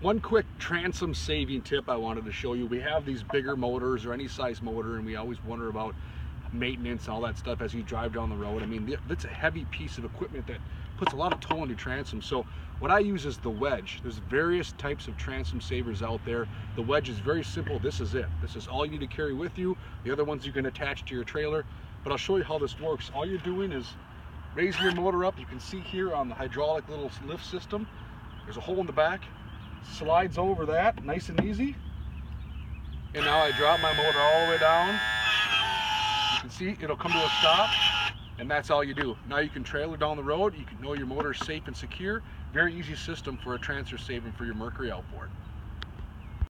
One quick transom saving tip I wanted to show you. We have these bigger motors or any size motor and we always wonder about maintenance and all that stuff as you drive down the road. I mean, that's a heavy piece of equipment that puts a lot of toll into transom. So what I use is the wedge. There's various types of transom savers out there. The wedge is very simple. This is it. This is all you need to carry with you. The other ones you can attach to your trailer. But I'll show you how this works. All you're doing is raising your motor up. You can see here on the hydraulic little lift system, there's a hole in the back. Slides over that, nice and easy. And now I drop my motor all the way down. You can see it'll come to a stop and that's all you do. Now you can trailer down the road, you can know your motor is safe and secure. Very easy system for a transom saving for your Mercury outboard.